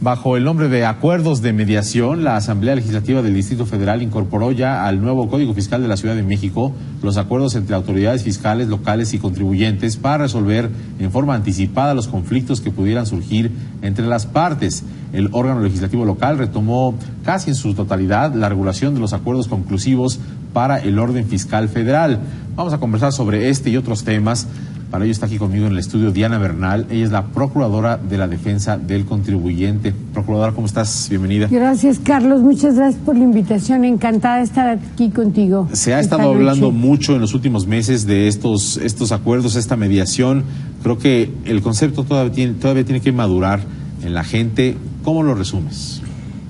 Bajo el nombre de Acuerdos de Mediación, la Asamblea Legislativa del Distrito Federal incorporó ya al nuevo Código Fiscal de la Ciudad de México los acuerdos entre autoridades fiscales locales y contribuyentes para resolver en forma anticipada los conflictos que pudieran surgir entre las partes. El órgano legislativo local retomó casi en su totalidad la regulación de los acuerdos conclusivos para el orden fiscal federal. Vamos a conversar sobre este y otros temas para ello está aquí conmigo en el estudio Diana Bernal. Ella es la procuradora de la defensa del contribuyente. Procuradora, ¿cómo estás? Bienvenida. Gracias, Carlos. Muchas gracias por la invitación. Encantada de estar aquí contigo. Se ha estado hablando mucho en los últimos meses de estos, estos acuerdos, esta mediación. Creo que el concepto todavía tiene, todavía tiene que madurar en la gente. ¿Cómo lo resumes?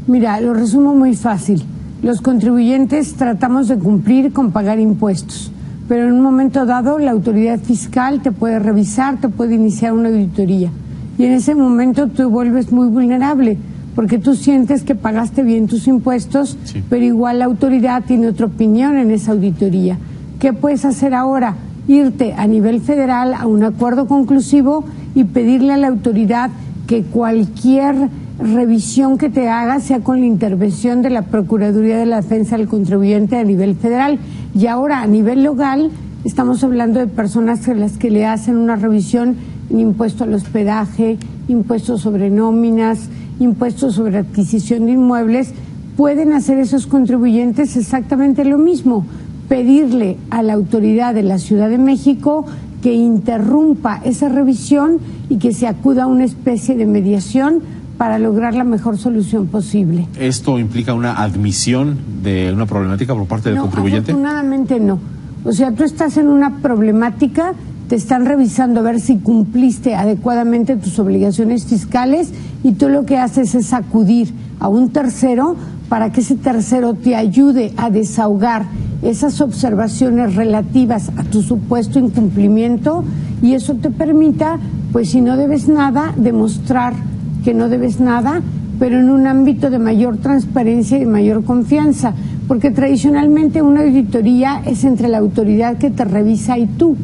Mira, lo resumo muy fácil. Los contribuyentes tratamos de cumplir con pagar impuestos pero en un momento dado la autoridad fiscal te puede revisar, te puede iniciar una auditoría. Y en ese momento tú vuelves muy vulnerable, porque tú sientes que pagaste bien tus impuestos, pero igual la autoridad tiene otra opinión en esa auditoría. ¿Qué puedes hacer ahora? Irte a nivel federal a un acuerdo conclusivo y pedirle a la autoridad que cualquier revisión que te haga sea con la intervención de la Procuraduría de la Defensa del Contribuyente a nivel federal. Y ahora, a nivel local, estamos hablando de personas a las que le hacen una revisión en impuesto al hospedaje, impuestos sobre nóminas, impuestos sobre adquisición de inmuebles. Pueden hacer esos contribuyentes exactamente lo mismo, pedirle a la autoridad de la Ciudad de México que interrumpa esa revisión y que se acuda a una especie de mediación para lograr la mejor solución posible. ¿Esto implica una admisión de una problemática por parte del contribuyente? Afortunadamente no. O sea, tú estás en una problemática, te están revisando a ver si cumpliste adecuadamente tus obligaciones fiscales y tú lo que haces es acudir a un tercero para que ese tercero te ayude a desahogar esas observaciones relativas a tu supuesto incumplimiento y eso te permita, pues si no debes nada, demostrar que no debes nada, pero en un ámbito de mayor transparencia y de mayor confianza, porque tradicionalmente una auditoría es entre la autoridad que te revisa y tú.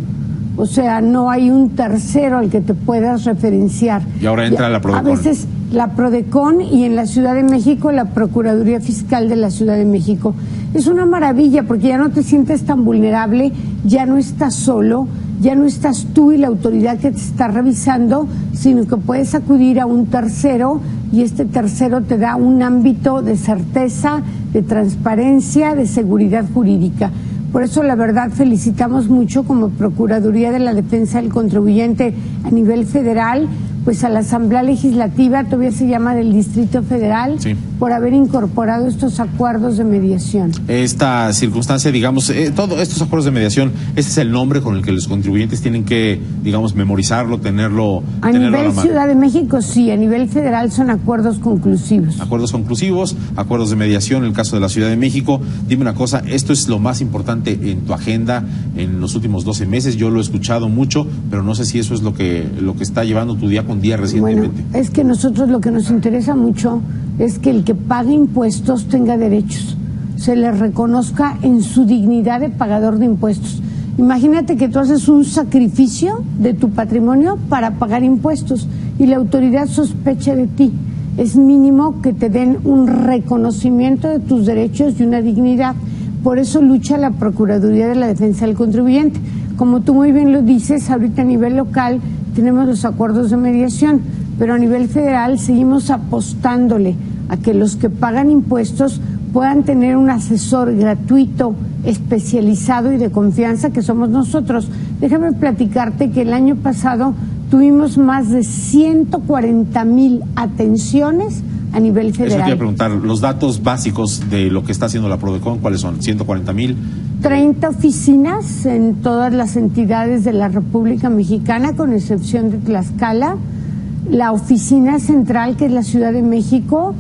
O sea, no hay un tercero al que te puedas referenciar. Y ahora entra la Prodecon. A veces la Prodecon y en la Ciudad de México la Procuraduría Fiscal de la Ciudad de México. Es una maravilla porque ya no te sientes tan vulnerable, ya no estás solo, ya no estás tú y la autoridad que te está revisando, sino que puedes acudir a un tercero y este tercero te da un ámbito de certeza, de transparencia, de seguridad jurídica. Por eso, la verdad, felicitamos mucho como Procuraduría de la Defensa del Contribuyente a nivel federal pues a la Asamblea Legislativa, todavía se llama del Distrito Federal, por haber incorporado estos acuerdos de mediación. Esta circunstancia, digamos, eh, todos estos acuerdos de mediación, este es el nombre con el que los contribuyentes tienen que, digamos, memorizarlo, tenerlo. A nivel Ciudad de México, sí, a nivel federal son acuerdos conclusivos. Acuerdos conclusivos, acuerdos de mediación, en el caso de la Ciudad de México. Dime una cosa, esto es lo más importante en tu agenda en los últimos 12 meses. Yo lo he escuchado mucho, pero no sé si eso es lo que, lo que está llevando tu día con día recientemente? Bueno, es que nosotros lo que nos interesa mucho es que el que pague impuestos tenga derechos, se le reconozca en su dignidad de pagador de impuestos. Imagínate que tú haces un sacrificio de tu patrimonio para pagar impuestos y la autoridad sospecha de ti. Es mínimo que te den un reconocimiento de tus derechos y una dignidad. Por eso lucha la Procuraduría de la Defensa del Contribuyente. Como tú muy bien lo dices, ahorita a nivel local tenemos los acuerdos de mediación, pero a nivel federal seguimos apostándole a que los que pagan impuestos puedan tener un asesor gratuito, especializado y de confianza que somos nosotros. Déjame platicarte que el año pasado tuvimos más de 140 mil atenciones a nivel federal. Eso quería preguntar, los datos básicos de lo que está haciendo la Prodecon, ¿cuáles son? ¿140 mil? 30 oficinas en todas las entidades de la República Mexicana, con excepción de Tlaxcala. La oficina central, que es la Ciudad de México,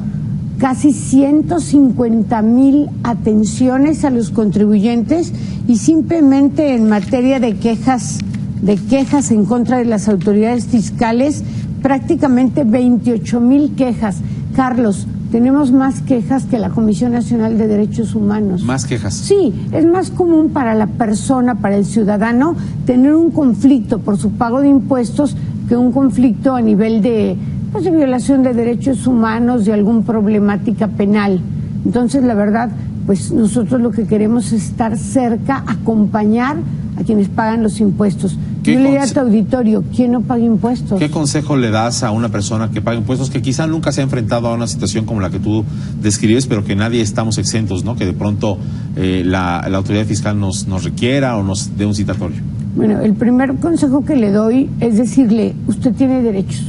casi 150 mil atenciones a los contribuyentes y simplemente en materia de quejas, de quejas en contra de las autoridades fiscales, prácticamente 28 mil quejas. Carlos, tenemos más quejas que la Comisión Nacional de Derechos Humanos. ¿Más quejas? Sí, es más común para la persona, para el ciudadano, tener un conflicto por su pago de impuestos que un conflicto a nivel de, pues de violación de derechos humanos, de alguna problemática penal. Entonces, la verdad, pues nosotros lo que queremos es estar cerca, acompañar a quienes pagan los impuestos. Yo le a tu auditorio, ¿quién no paga impuestos? ¿Qué consejo le das a una persona que paga impuestos que quizá nunca se ha enfrentado a una situación como la que tú describes, pero que nadie estamos exentos, ¿no? Que de pronto eh, la, la, autoridad fiscal nos, nos requiera o nos dé un citatorio. Bueno, el primer consejo que le doy es decirle, usted tiene derechos,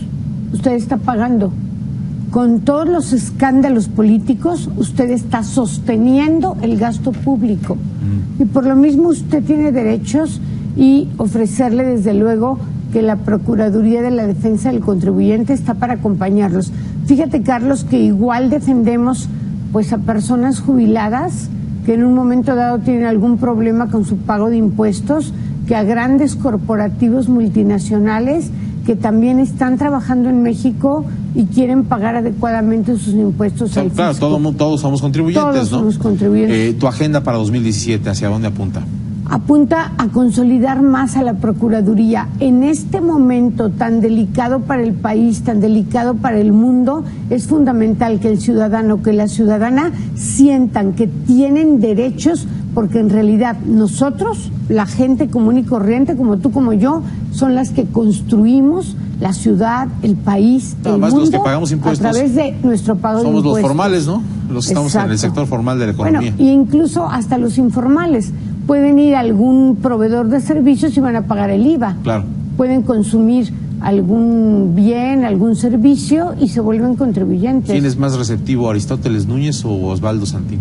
usted está pagando. Con todos los escándalos políticos, usted está sosteniendo el gasto público. Mm. Y por lo mismo usted tiene derechos y ofrecerle desde luego que la Procuraduría de la Defensa del Contribuyente está para acompañarlos. Fíjate, Carlos, que igual defendemos pues a personas jubiladas que en un momento dado tienen algún problema con su pago de impuestos, que a grandes corporativos multinacionales que también están trabajando en México y quieren pagar adecuadamente sus impuestos. claro, todos somos contribuyentes, todos ¿no? Somos contribuyentes. Eh, tu agenda para 2017, ¿hacia dónde apunta? Apunta a consolidar más a la Procuraduría. En este momento tan delicado para el país, tan delicado para el mundo, es fundamental que el ciudadano, que la ciudadana sientan que tienen derechos, porque en realidad nosotros, la gente común y corriente, como tú, como yo, son las que construimos la ciudad, el país, el mundo, los que pagamos impuestos, a través de nuestro pago de impuestos. Somos los formales, ¿no? Los que estamos en el sector formal de la economía. Bueno, y incluso hasta los informales pueden ir a algún proveedor de servicios y van a pagar el IVA. Claro. Pueden consumir algún bien, algún servicio y se vuelven contribuyentes. ¿Quién es más receptivo, Aristóteles Núñez o Osvaldo Santín?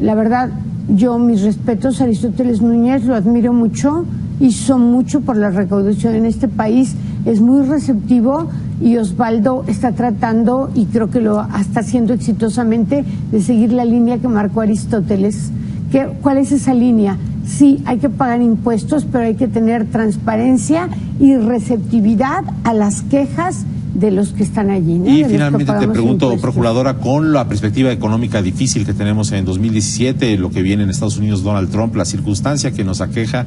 La verdad, yo mis respetos a Aristóteles Núñez, lo admiro mucho, hizo mucho por la recaudación en este país, es muy receptivo y Osvaldo está tratando, y creo que lo está haciendo exitosamente, de seguir la línea que marcó Aristóteles. ¿Qué, ¿Cuál es esa línea? Sí, hay que pagar impuestos, pero hay que tener transparencia y receptividad a las quejas de los que están allí. Y finalmente te pregunto, Procuradora, con la perspectiva económica difícil que tenemos en 2017, lo que viene en Estados Unidos Donald Trump, la circunstancia que nos aqueja,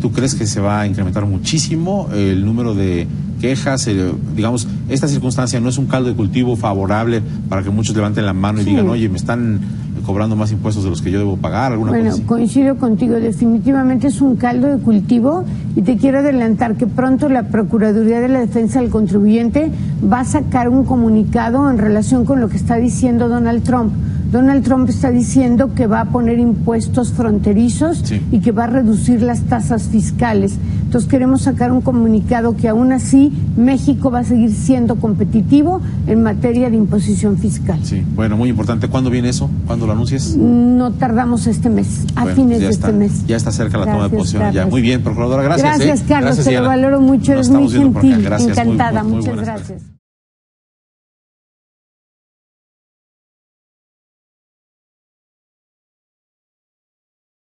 ¿tú crees que se va a incrementar muchísimo el número de quejas? digamos, esta circunstancia no es un caldo de cultivo favorable para que muchos levanten la mano y digan, oye, me están cobrando más impuestos de los que yo debo pagar, alguna bueno, cosa coincido contigo, definitivamente es un caldo de cultivo y te quiero adelantar que pronto la Procuraduría de la Defensa del Contribuyente va a sacar un comunicado en relación con lo que está diciendo Donald Trump. Donald Trump está diciendo que va a poner impuestos fronterizos y que va a reducir las tasas fiscales. Entonces queremos sacar un comunicado que aún así México va a seguir siendo competitivo en materia de imposición fiscal. Sí, bueno, muy importante. ¿Cuándo viene eso? ¿Cuándo lo anuncias? No tardamos este mes, a fines de este mes. Ya está cerca la toma de posición. Ya. Muy bien, procuradora, gracias. Gracias, ¿eh? Carlos, te lo valoro mucho, eres muy gentil, encantada. Muchas gracias.